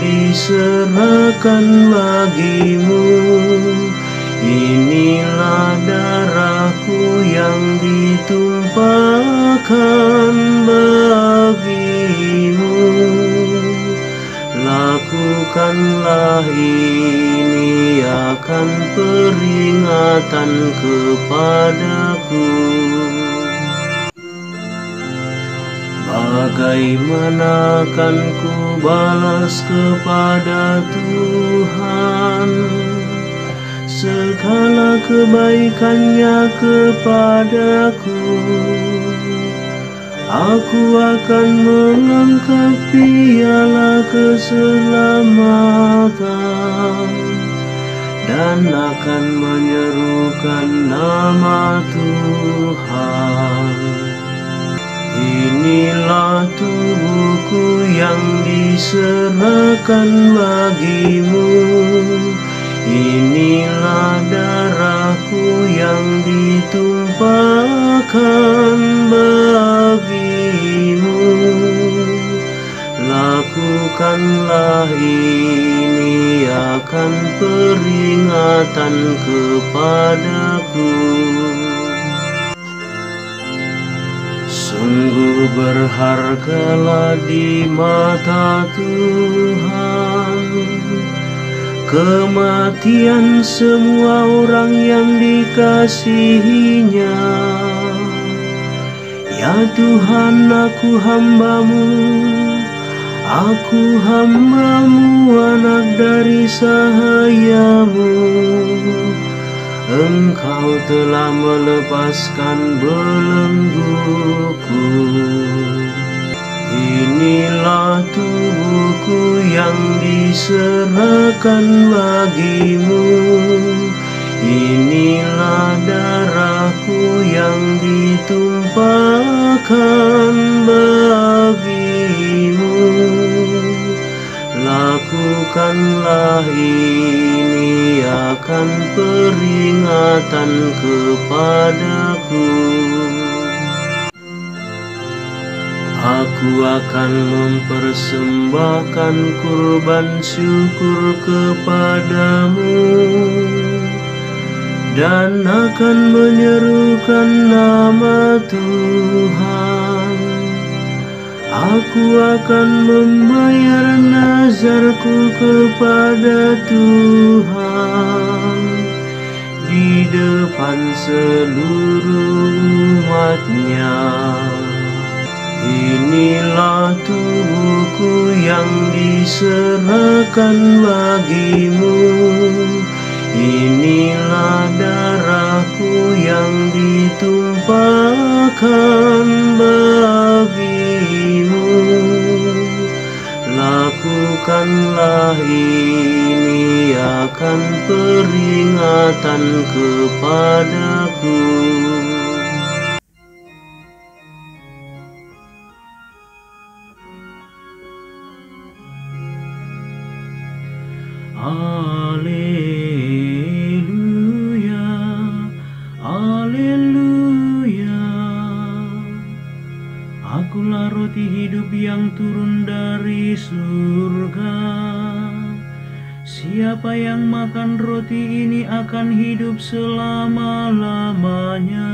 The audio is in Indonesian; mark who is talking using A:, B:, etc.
A: diserahkan bagimu. Inilah darahku yang ditumpahkan bagimu. Lakukanlah ini akan peringatan kepadaku Bagaimana akan ku balas kepada Tuhan? Segala kebaikannya kepadaku. Aku akan mengangkat piala keselamatan Dan akan menyerukan nama Tuhan yang diserahkan bagimu. Inilah darahku yang ditumpahkan bagimu. Lakukanlah ini akan peringatan kepadaku Sungguh berhargalah di mata Tuhan. Kematian semua orang yang dikasihinya. Ya Tuhan aku hambamu. Aku hambamu anak dari sahayamu Engkau telah melepaskan belengguku. Inilah tubuhku yang diserahkan bagimu. Inilah darahku yang ditumpahkan bagimu Lakukanlah ini akan peringatan kepadaku. Aku akan mempersembahkan kurban syukur kepadamu Dan akan menyerukan nama Tuhan Aku akan membayar nazarku kepada Tuhan. Di depan seluruh umatnya. Inilah tubuhku yang diserahkan bagimu. Inilah darahku yang ditumpahkan bagimu Lakukanlah ini akan peringatan kepadaku. Haleluya, Akulah roti hidup yang turun dari surga. Siapa yang makan roti ini akan hidup selama-lamanya.